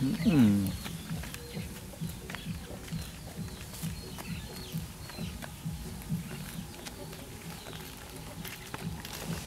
嗯。